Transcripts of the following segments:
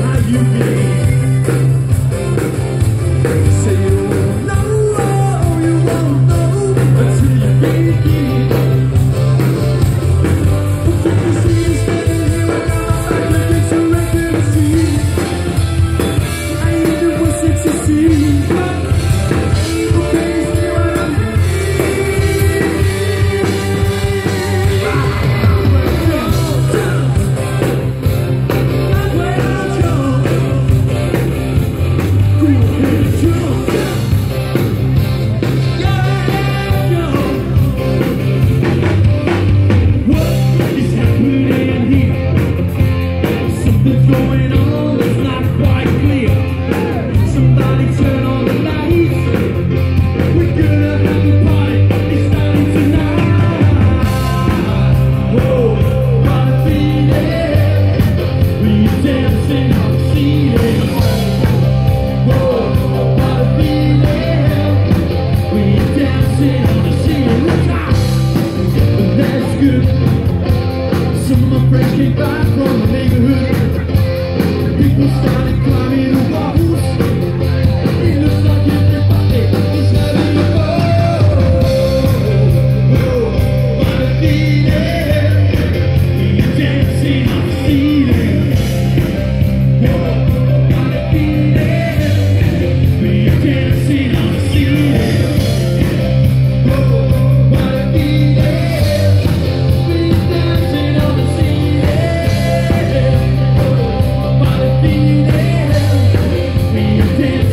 like you been?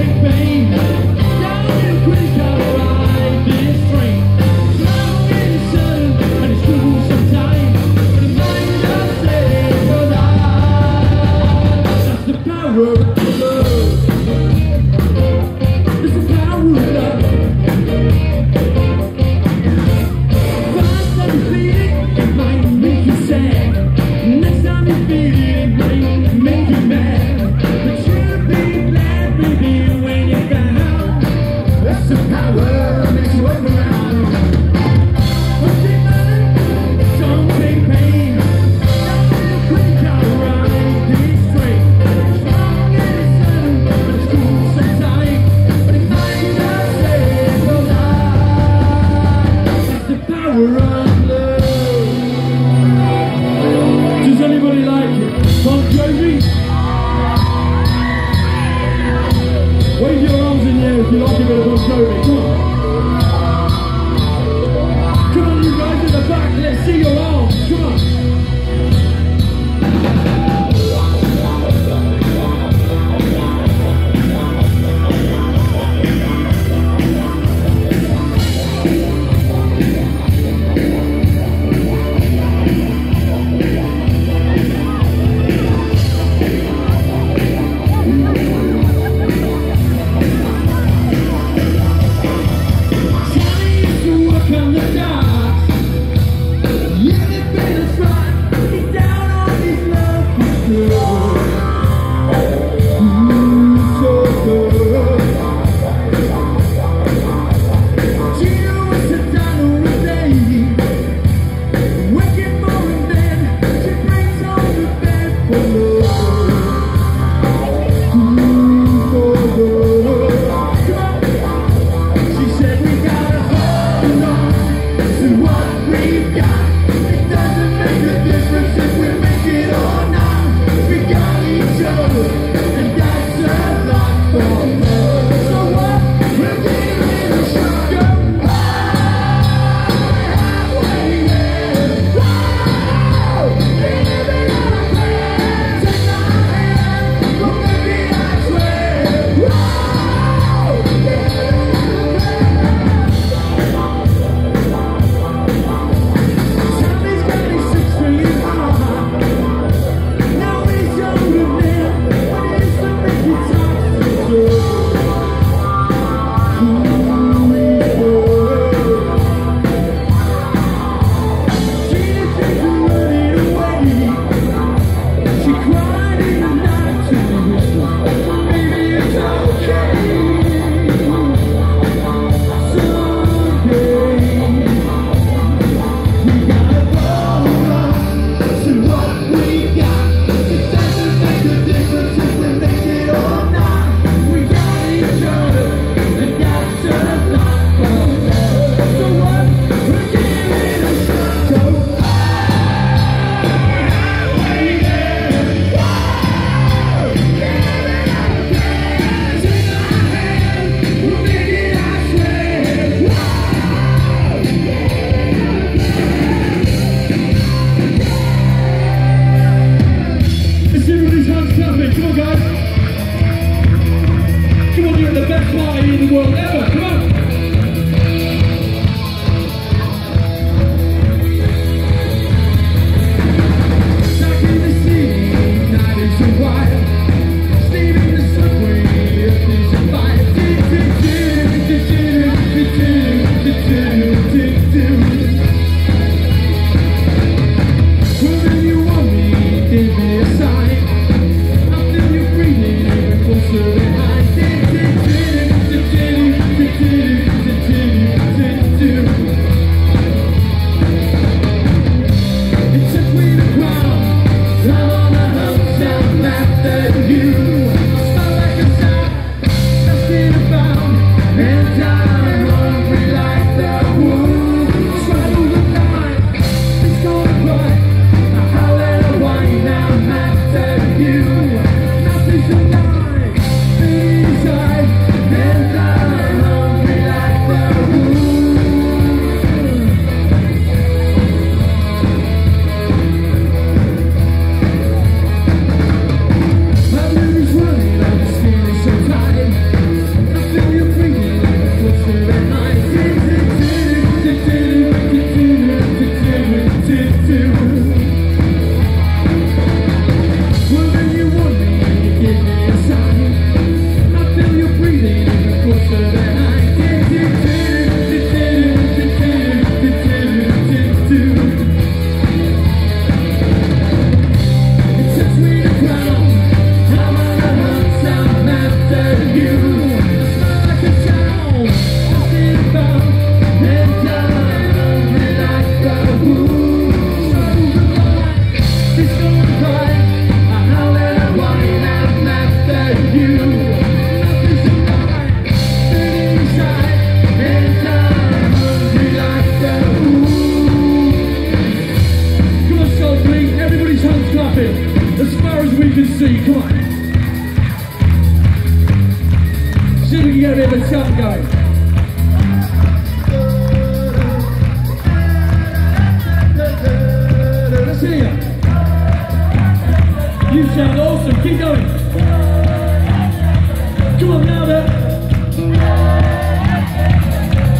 take pain. You don't give it going to show.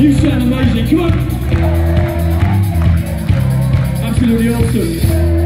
You sound amazing. Come on. Absolutely awesome.